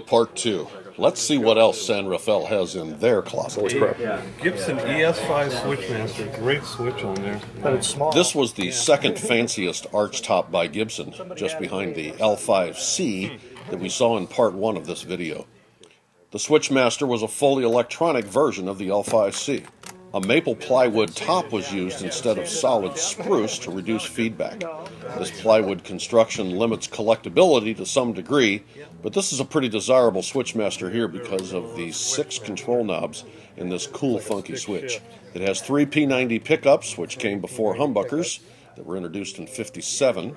part two. Let's see what else San Rafael has in their closet. Gibson ES5 Switchmaster, great switch on there. But it's small. This was the second fanciest arch top by Gibson, just behind the L5C that we saw in part one of this video. The Switchmaster was a fully electronic version of the L5C. A maple plywood top was used instead of solid spruce to reduce feedback. This plywood construction limits collectability to some degree, but this is a pretty desirable Switchmaster here because of the six control knobs in this cool funky switch. It has three P90 pickups, which came before humbuckers that were introduced in 57.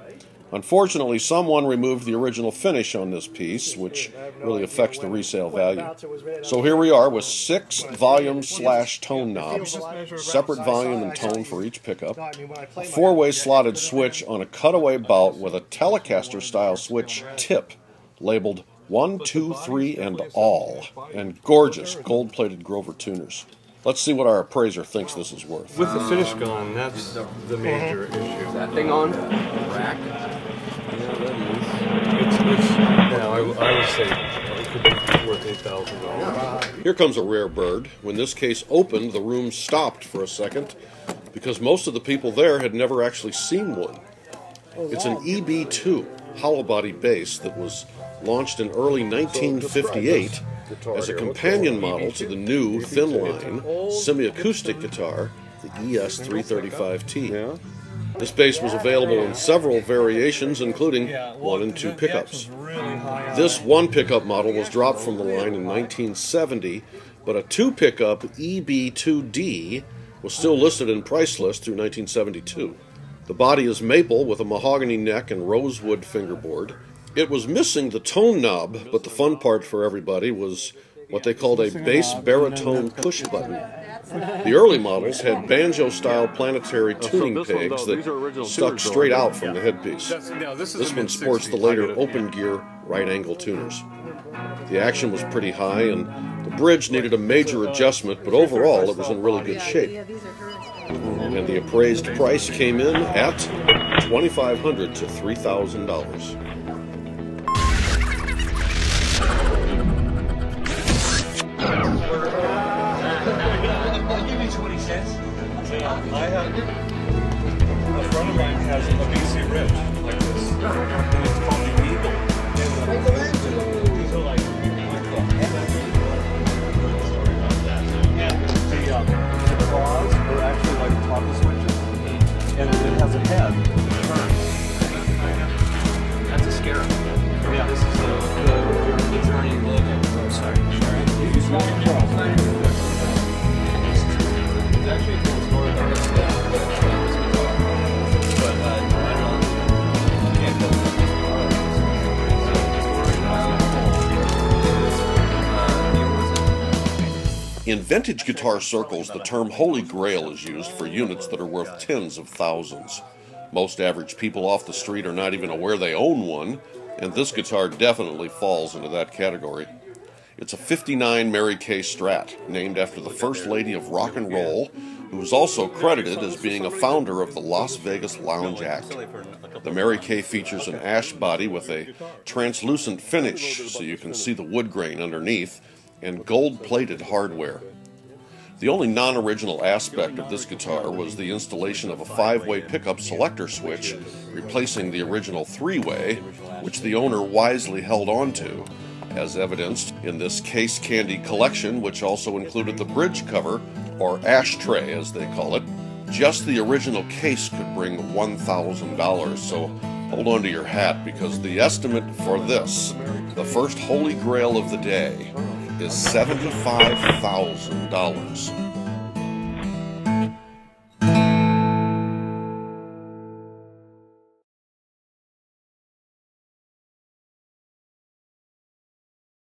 Unfortunately, someone removed the original finish on this piece, which really affects the resale value. So here we are with six volume slash tone knobs, separate volume and tone for each pickup, a four-way slotted switch on a cutaway bout with a Telecaster style switch tip labeled 1, 2, 3, and all, and gorgeous gold-plated Grover tuners. Let's see what our appraiser thinks this is worth. With the finish gone, that's the major uh-huh. issue. Is That thing on? Rack. It's, it's, yeah, I, I would say it could be worth $8,000. Here comes a rare bird. When this case opened, the room stopped for a second because most of the people there had never actually seen one. Oh, it's an EB2 hollow body bass that was launched in early 1958 as a companion model to the new thin line semi acoustic guitar, the E ES335T. This bass was available in several variations, including one and two pickups. This one pickup model was dropped from the line in 1970, but a two pickup EB2D was still listed in price list through 1972. The body is maple with a mahogany neck and rosewood fingerboard. It was missing the tone knob, but the fun part for everybody was what they called a bass baritone push button. The early models had banjo style planetary tuning pegs that stuck straight out from the headpiece. This one sports the later open gear right angle tuners. The action was pretty high and the bridge needed a major adjustment, but overall it was in really good shape. And the appraised price came in at 2,500 to $3,000. I have, a friend of mine has a BC Rich like this. And it's called the Eagle. In vintage guitar circles, the term Holy Grail is used for units that are worth tens of thousands. Most average people off the street are not even aware they own one, and this guitar definitely falls into that category. It's a 59 Mary Kaye Strat, named after the First Lady of Rock and Roll, who is also credited as being a founder of the Las Vegas Lounge Act. The Mary Kaye features an ash body with a translucent finish so you can see the wood grain underneath, and gold plated hardware. The only non original aspect of this guitar was the installation of a five way pickup selector switch, replacing the original three way, which the owner wisely held onto, as evidenced in this case candy collection, which also included the bridge cover, or ashtray as they call it. Just the original case could bring $1,000, so hold on to your hat because the estimate for this, the first holy grail of the day, is $75,000.